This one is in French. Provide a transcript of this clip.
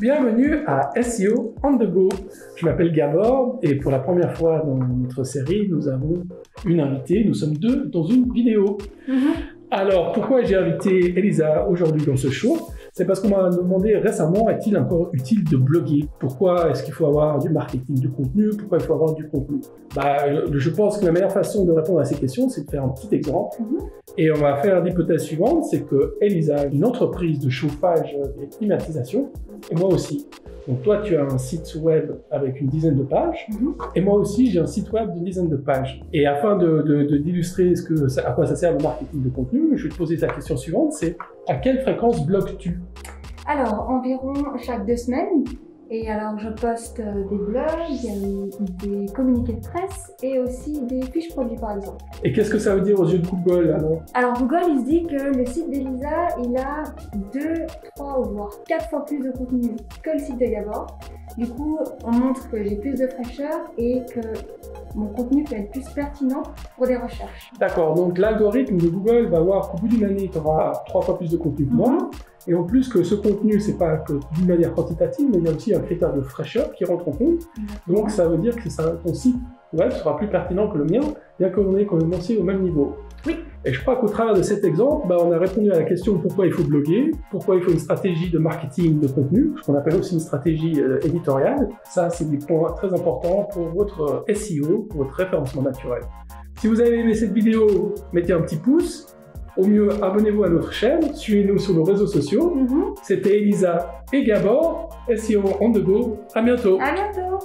Bienvenue à SEO on the go. Je m'appelle Gabor et pour la première fois dans notre série, nous avons une invitée. Nous sommes deux dans une vidéo. Alors, pourquoi j'ai invité Elisa aujourd'hui dans ce show? C'est parce qu'on m'a demandé récemment, est-il encore utile de bloguer? Pourquoi est-ce qu'il faut avoir du marketing de contenu? Pourquoi il faut avoir du contenu? Bah, Je pense que la meilleure façon de répondre à ces questions, c'est de faire un petit exemple. Et on va faire l'hypothèse suivante, c'est que Elisa une entreprise de chauffage et climatisation, et moi aussi. Donc toi, tu as un site web avec une dizaine de pages, et moi aussi, j'ai un site web d'une dizaine de pages. Et afin de, d'illustrer ce que, ça- à quoi ça sert le marketing de contenu, je vais te poser la question suivante, c'est à quelle fréquence blogues-tu Alors, environ chaque deux semaines. Et alors, je poste euh, des blogs, a des communiqués de presse et aussi des fiches produits, par exemple. Et qu'est-ce que ça veut dire aux yeux de Google alors Alors, Google, il se dit que le site d'Elisa, il a deux, trois ou voire quatre fois plus de contenu que le site de Gabor. Du coup, on montre que j'ai plus de fraîcheur et que mon contenu peut être plus pertinent pour des recherches. D'accord, donc l'algorithme de Google va voir qu'au bout d'une année, tu auras trois fois plus de contenu que moi. Et en plus que ce contenu, c'est pas que d'une manière quantitative, mais il y a aussi un critère de fraîcheur qui rentre en compte. Donc ça veut dire que ça, ton site web sera plus pertinent que le mien, bien qu'on ait commencé au même niveau. Oui. Et je crois qu'au travers de cet exemple, bah, on a répondu à la question de pourquoi il faut bloguer, pourquoi il faut une stratégie de marketing de contenu, ce qu'on appelle aussi une stratégie euh, éditoriale. Ça, c'est des points très importants pour votre euh, SEO, pour votre référencement naturel. Si vous avez aimé cette vidéo, mettez un petit pouce. Au mieux, abonnez-vous à notre chaîne, suivez-nous sur nos réseaux sociaux. Mhm. C'était Elisa et Gabor, SEO on the go. À bientôt. À bientôt